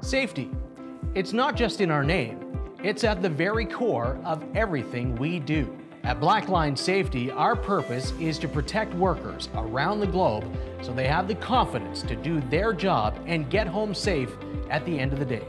Safety. It's not just in our name, it's at the very core of everything we do. At Blackline Safety, our purpose is to protect workers around the globe so they have the confidence to do their job and get home safe at the end of the day.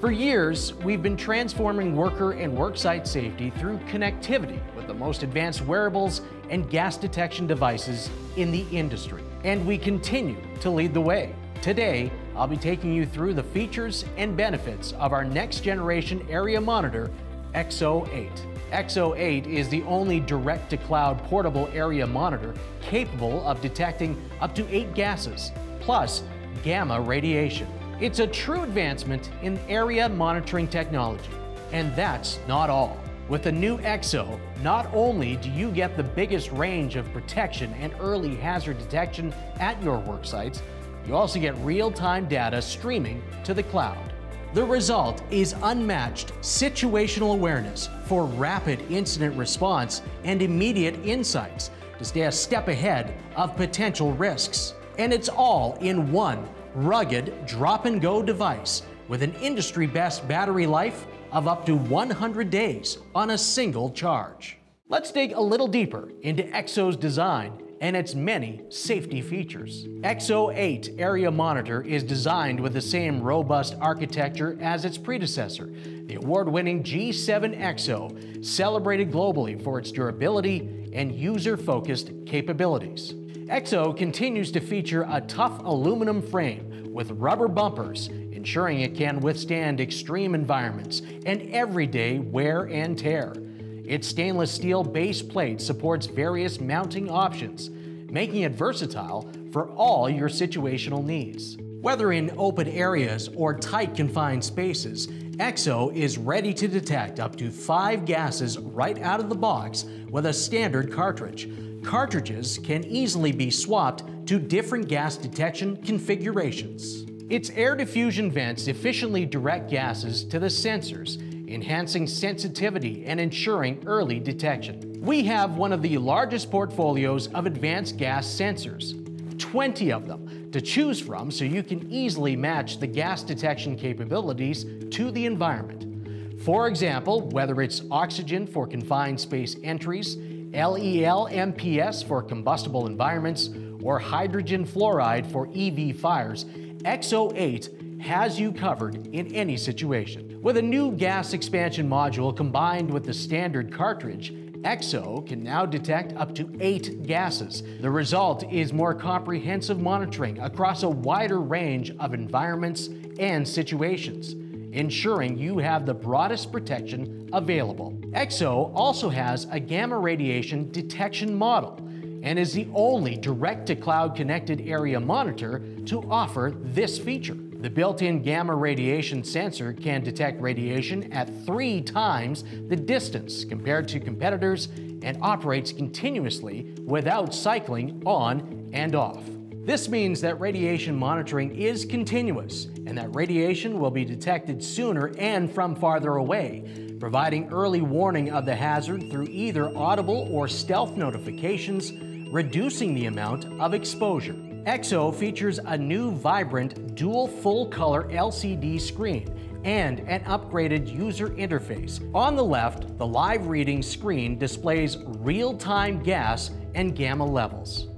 For years, we've been transforming worker and worksite safety through connectivity with the most advanced wearables and gas detection devices in the industry. And we continue to lead the way. Today, I'll be taking you through the features and benefits of our next generation area monitor, EXO 8. EXO 8 is the only direct to cloud portable area monitor capable of detecting up to eight gases, plus gamma radiation. It's a true advancement in area monitoring technology. And that's not all. With the new EXO, not only do you get the biggest range of protection and early hazard detection at your work sites, you also get real-time data streaming to the cloud. The result is unmatched situational awareness for rapid incident response and immediate insights to stay a step ahead of potential risks. And it's all in one rugged drop and go device with an industry best battery life of up to 100 days on a single charge. Let's dig a little deeper into EXO's design and its many safety features. EXO 8 Area Monitor is designed with the same robust architecture as its predecessor, the award-winning G7 EXO, celebrated globally for its durability and user-focused capabilities. EXO continues to feature a tough aluminum frame with rubber bumpers, ensuring it can withstand extreme environments and everyday wear and tear. Its stainless steel base plate supports various mounting options, making it versatile for all your situational needs. Whether in open areas or tight confined spaces, EXO is ready to detect up to five gases right out of the box with a standard cartridge. Cartridges can easily be swapped to different gas detection configurations. Its air diffusion vents efficiently direct gases to the sensors, enhancing sensitivity and ensuring early detection. We have one of the largest portfolios of advanced gas sensors, 20 of them to choose from so you can easily match the gas detection capabilities to the environment. For example, whether it's oxygen for confined space entries, LEL MPS for combustible environments, or hydrogen fluoride for EV fires, EXO 8 has you covered in any situation. With a new gas expansion module combined with the standard cartridge, EXO can now detect up to eight gases. The result is more comprehensive monitoring across a wider range of environments and situations, ensuring you have the broadest protection available. EXO also has a gamma radiation detection model and is the only direct-to-cloud connected area monitor to offer this feature. The built-in gamma radiation sensor can detect radiation at three times the distance compared to competitors and operates continuously without cycling on and off. This means that radiation monitoring is continuous and that radiation will be detected sooner and from farther away, providing early warning of the hazard through either audible or stealth notifications, reducing the amount of exposure. EXO features a new vibrant dual full color LCD screen and an upgraded user interface. On the left, the live reading screen displays real-time gas and gamma levels.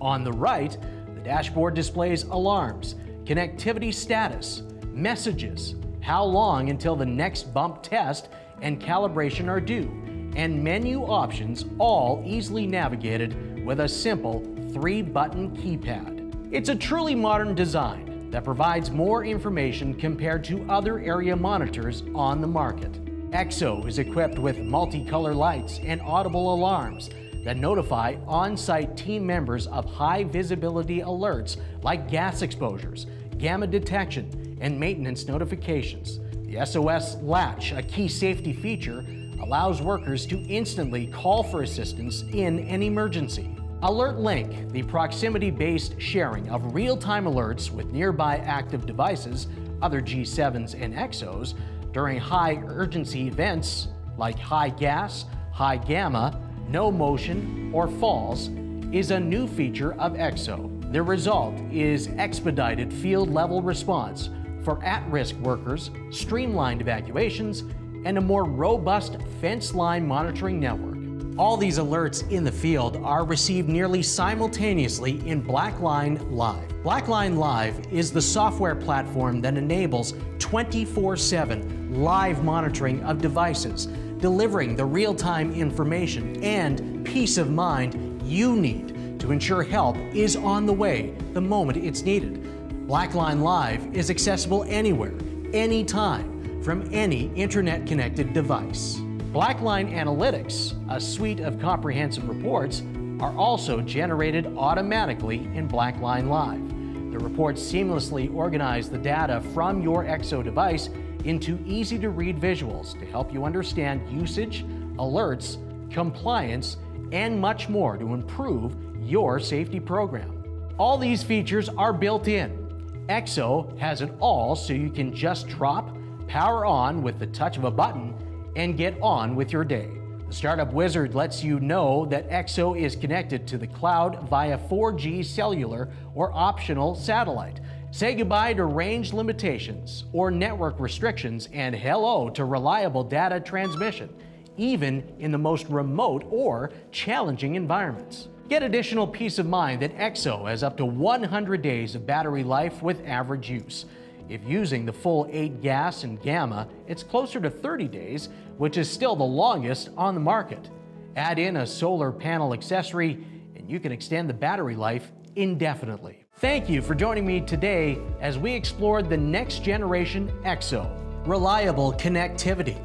On the right, the dashboard displays alarms, connectivity status, messages, how long until the next bump test and calibration are due, and menu options all easily navigated with a simple three button keypad. It's a truly modern design that provides more information compared to other area monitors on the market. EXO is equipped with multicolor lights and audible alarms that notify on-site team members of high visibility alerts like gas exposures, gamma detection, and maintenance notifications. The SOS latch, a key safety feature, allows workers to instantly call for assistance in an emergency. Alert Link, the proximity-based sharing of real-time alerts with nearby active devices, other G7s and EXOs, during high urgency events like high gas, high gamma, no motion, or falls, is a new feature of EXO. The result is expedited field level response, for at risk workers, streamlined evacuations, and a more robust fence line monitoring network. All these alerts in the field are received nearly simultaneously in Blackline Live. Blackline Live is the software platform that enables 24 7 live monitoring of devices, delivering the real time information and peace of mind you need to ensure help is on the way the moment it's needed. Blackline Live is accessible anywhere, anytime, from any internet connected device. Blackline Analytics, a suite of comprehensive reports, are also generated automatically in Blackline Live. The reports seamlessly organize the data from your EXO device into easy to read visuals to help you understand usage, alerts, compliance, and much more to improve your safety program. All these features are built in. EXO has it all so you can just drop, power on with the touch of a button, and get on with your day. The Startup Wizard lets you know that EXO is connected to the cloud via 4G cellular or optional satellite. Say goodbye to range limitations or network restrictions and hello to reliable data transmission, even in the most remote or challenging environments. Get additional peace of mind that EXO has up to 100 days of battery life with average use. If using the full 8 gas and gamma, it's closer to 30 days, which is still the longest on the market. Add in a solar panel accessory, and you can extend the battery life indefinitely. Thank you for joining me today as we explored the next generation EXO. Reliable connectivity,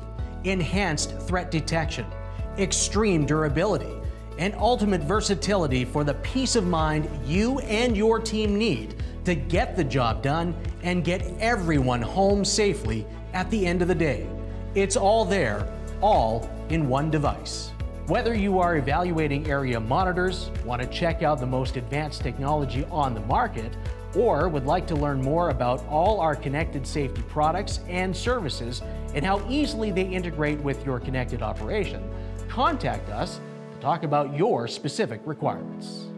enhanced threat detection, extreme durability, and ultimate versatility for the peace of mind you and your team need to get the job done and get everyone home safely at the end of the day. It's all there, all in one device. Whether you are evaluating area monitors, want to check out the most advanced technology on the market, or would like to learn more about all our connected safety products and services and how easily they integrate with your connected operation, contact us to talk about your specific requirements.